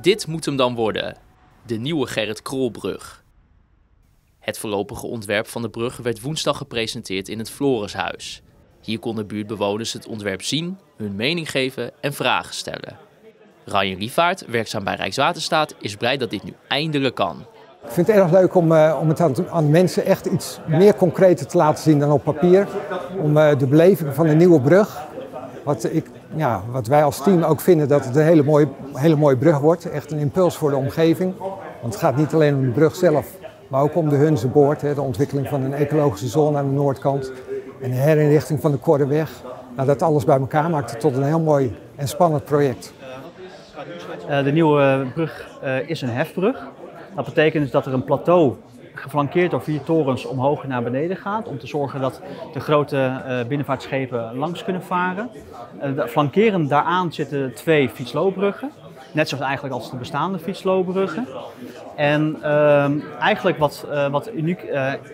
Dit moet hem dan worden. De nieuwe Gerrit Krolbrug. Het voorlopige ontwerp van de brug werd woensdag gepresenteerd in het Florishuis. Hier konden buurtbewoners het ontwerp zien, hun mening geven en vragen stellen. Ryan Rievaart, werkzaam bij Rijkswaterstaat, is blij dat dit nu eindelijk kan. Ik vind het erg leuk om, uh, om het aan, mensen echt iets meer concreter te laten zien dan op papier. Om uh, de beleving van de nieuwe brug, wat, ik, ja, wat wij als team ook vinden dat het een hele mooie, hele mooie brug wordt. Echt een impuls voor de omgeving. Want het gaat niet alleen om de brug zelf, maar ook om de Hunzeboord. Hè, de ontwikkeling van een ecologische zone aan de noordkant. En de herinrichting van de Korreweg. Nou, dat alles bij elkaar maakt het tot een heel mooi en spannend project. Uh, de nieuwe brug is een hefbrug. Dat betekent dus dat er een plateau geflankeerd door vier torens omhoog en naar beneden gaat. Om te zorgen dat de grote uh, binnenvaartschepen langs kunnen varen. Uh, flankerend daaraan zitten twee fietsloopbruggen. Net zoals eigenlijk als de bestaande fietsloopbruggen. En uh, eigenlijk wat, uh, wat, uniek,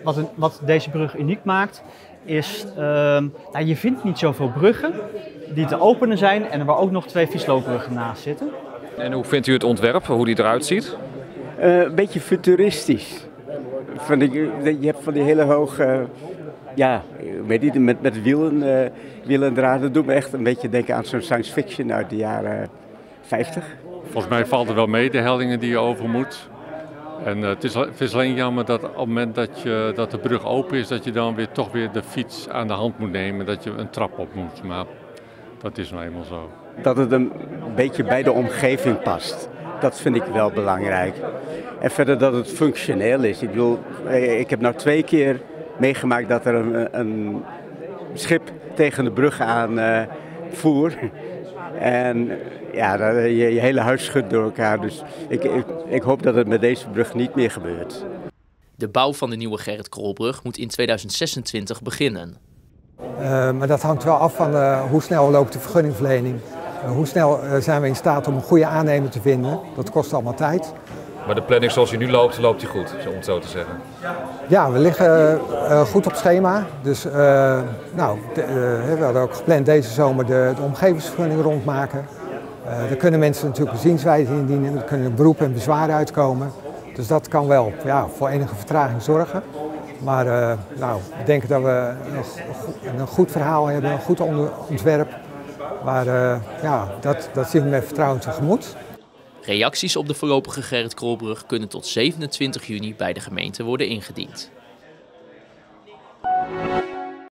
wat, wat, deze brug uniek maakt, is nou, je vindt niet zoveel bruggen die te openen zijn en er waar ook nog twee fietsloopbruggen naast zitten. En hoe vindt u het ontwerp, hoe die eruit ziet? Uh, een beetje futuristisch. Van die, je hebt van die hele hoge, ja, weet niet, met, met wielen, uh, wielendraden. Dat doet me echt een beetje denken aan zo'n science fiction uit de jaren 50. Volgens mij valt er wel mee de hellingen die je over moet. En uh, het, is, het, is, alleen jammer dat op het moment dat, je, dat de brug open is, dat je dan weer toch weer de fiets aan de hand moet nemen. Dat je een trap op moet. Maar dat is nou eenmaal zo. Dat het een beetje bij de omgeving past. Dat vind ik wel belangrijk. En verder dat het functioneel is. Ik bedoel, ik heb nou twee keer meegemaakt dat er een, een schip tegen de brug aan uh, voer. En ja, je, je, hele huis schudt door elkaar. Dus ik, ik, ik, hoop dat het met deze brug niet meer gebeurt. De bouw van de nieuwe Gerrit Krolbrug moet in 2026 beginnen. Uh, maar dat hangt wel af van uh, hoe snel loopt de vergunningverlening. Uh, hoe snel zijn we in staat om een goede aannemer te vinden. Dat kost allemaal tijd. Maar de planning zoals die nu loopt, loopt die goed, om het zo te zeggen? Ja, we liggen uh, goed op schema. Dus uh, nou, de, uh, we hadden ook gepland deze zomer de, de omgevingsvergunning rondmaken. er kunnen mensen natuurlijk een zienswijze indienen, er kunnen beroep en bezwaren uitkomen. Dus dat kan wel ja, voor enige vertraging zorgen. Maar nou, we denken dat we een, een goed verhaal hebben, een goed ontwerp. Maar ja, dat, dat zien met vertrouwen tegemoet. Reacties op de voorlopige Gerrit Krolbrug kunnen tot 27 juni bij de gemeente worden ingediend.